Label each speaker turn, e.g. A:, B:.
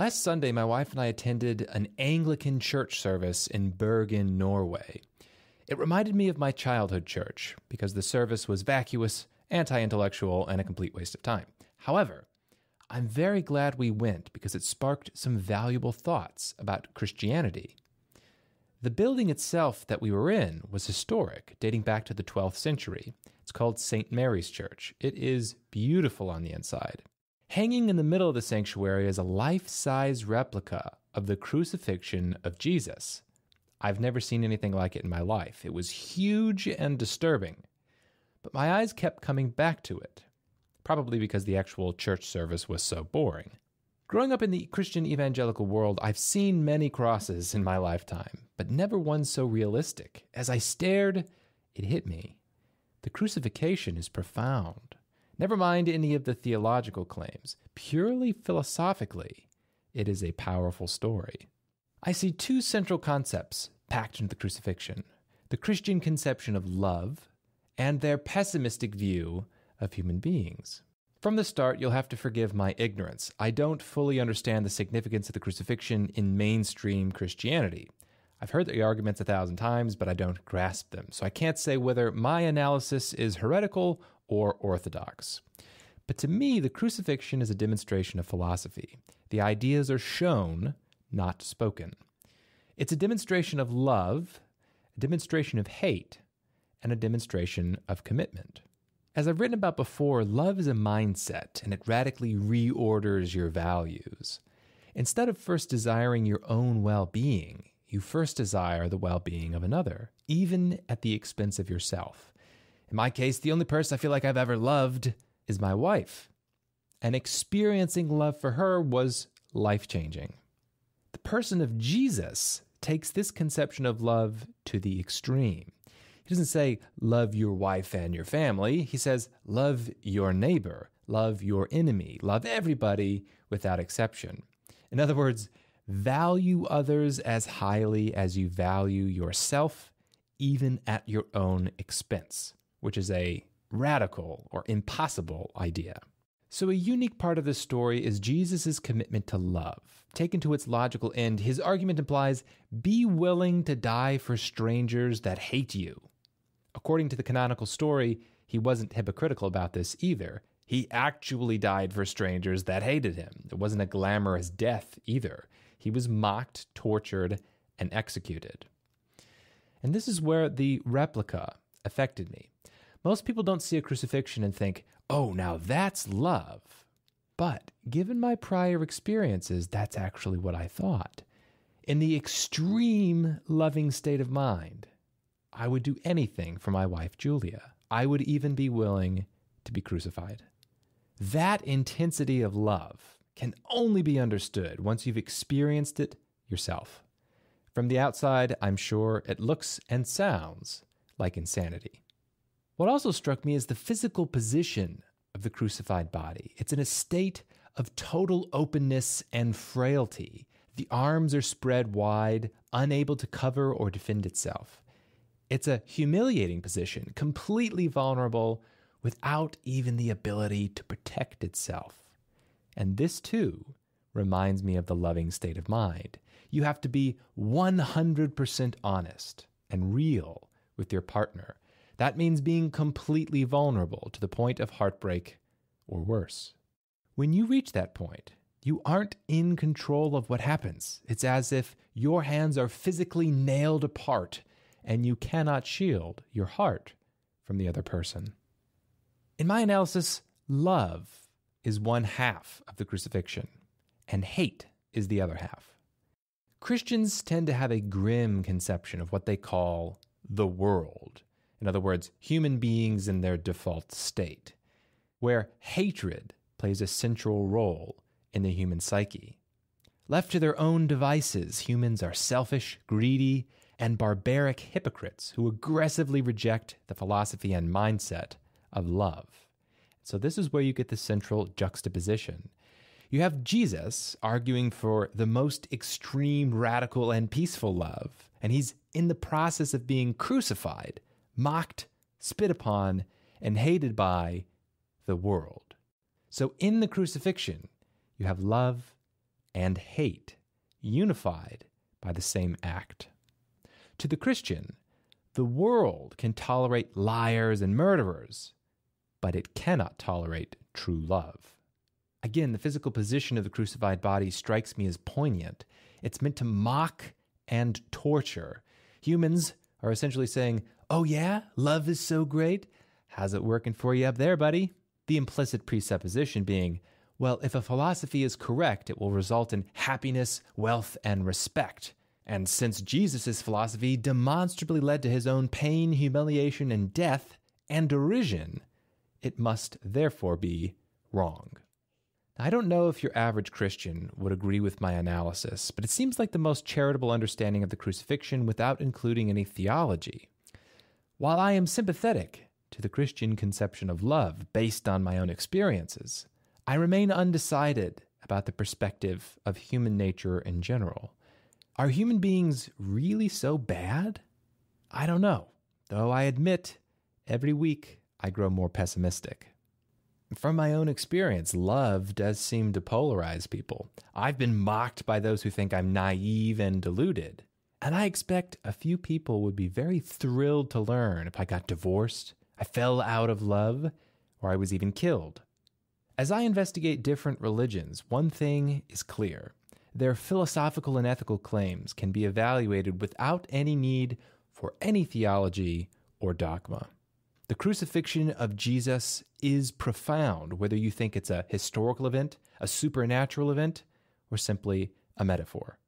A: Last Sunday, my wife and I attended an Anglican church service in Bergen, Norway. It reminded me of my childhood church because the service was vacuous, anti intellectual, and a complete waste of time. However, I'm very glad we went because it sparked some valuable thoughts about Christianity. The building itself that we were in was historic, dating back to the 12th century. It's called St. Mary's Church. It is beautiful on the inside. Hanging in the middle of the sanctuary is a life size replica of the crucifixion of Jesus. I've never seen anything like it in my life. It was huge and disturbing. But my eyes kept coming back to it, probably because the actual church service was so boring. Growing up in the Christian evangelical world, I've seen many crosses in my lifetime, but never one so realistic. As I stared, it hit me. The crucifixion is profound. Never mind any of the theological claims. Purely philosophically, it is a powerful story. I see two central concepts packed into the crucifixion the Christian conception of love and their pessimistic view of human beings. From the start, you'll have to forgive my ignorance. I don't fully understand the significance of the crucifixion in mainstream Christianity. I've heard the arguments a thousand times, but I don't grasp them, so I can't say whether my analysis is heretical or orthodox. But to me, the crucifixion is a demonstration of philosophy. The ideas are shown, not spoken. It's a demonstration of love, a demonstration of hate, and a demonstration of commitment. As I've written about before, love is a mindset and it radically reorders your values. Instead of first desiring your own well being, you first desire the well being of another, even at the expense of yourself. In my case, the only person I feel like I've ever loved is my wife. And experiencing love for her was life changing. The person of Jesus takes this conception of love to the extreme. He doesn't say, love your wife and your family. He says, love your neighbor, love your enemy, love everybody without exception. In other words, value others as highly as you value yourself, even at your own expense, which is a radical or impossible idea. So, a unique part of the story is Jesus' commitment to love. Taken to its logical end, his argument implies be willing to die for strangers that hate you. According to the canonical story, he wasn't hypocritical about this either. He actually died for strangers that hated him. It wasn't a glamorous death either. He was mocked, tortured, and executed. And this is where the replica affected me. Most people don't see a crucifixion and think, oh, now that's love. But given my prior experiences, that's actually what I thought. In the extreme loving state of mind, I would do anything for my wife, Julia. I would even be willing to be crucified. That intensity of love can only be understood once you've experienced it yourself. From the outside, I'm sure it looks and sounds like insanity. What also struck me is the physical position of the crucified body. It's in a state of total openness and frailty. The arms are spread wide, unable to cover or defend itself. It's a humiliating position, completely vulnerable, without even the ability to protect itself. And this, too, reminds me of the loving state of mind. You have to be 100% honest and real with your partner that means being completely vulnerable to the point of heartbreak or worse. When you reach that point, you aren't in control of what happens. It's as if your hands are physically nailed apart and you cannot shield your heart from the other person. In my analysis, love is one half of the crucifixion, and hate is the other half. Christians tend to have a grim conception of what they call the world in other words, human beings in their default state, where hatred plays a central role in the human psyche. Left to their own devices, humans are selfish, greedy, and barbaric hypocrites who aggressively reject the philosophy and mindset of love. So, this is where you get the central juxtaposition. You have Jesus arguing for the most extreme, radical, and peaceful love, and he's in the process of being crucified mocked, spit upon, and hated by the world. So in the crucifixion, you have love and hate, unified by the same act. To the Christian, the world can tolerate liars and murderers, but it cannot tolerate true love. Again, the physical position of the crucified body strikes me as poignant. It's meant to mock and torture. Humans are essentially saying, Oh, yeah, love is so great. How's it working for you up there, buddy? The implicit presupposition being, well, if a philosophy is correct, it will result in happiness, wealth, and respect. And since Jesus' philosophy demonstrably led to his own pain, humiliation, and death, and derision, it must therefore be wrong. I don't know if your average Christian would agree with my analysis, but it seems like the most charitable understanding of the crucifixion without including any theology. While I am sympathetic to the Christian conception of love based on my own experiences, I remain undecided about the perspective of human nature in general. Are human beings really so bad? I don't know, though I admit every week I grow more pessimistic. From my own experience, love does seem to polarize people. I've been mocked by those who think I'm naive and deluded. And I expect a few people would be very thrilled to learn if I got divorced, I fell out of love, or I was even killed. As I investigate different religions, one thing is clear their philosophical and ethical claims can be evaluated without any need for any theology or dogma. The crucifixion of Jesus is profound, whether you think it's a historical event, a supernatural event, or simply a metaphor.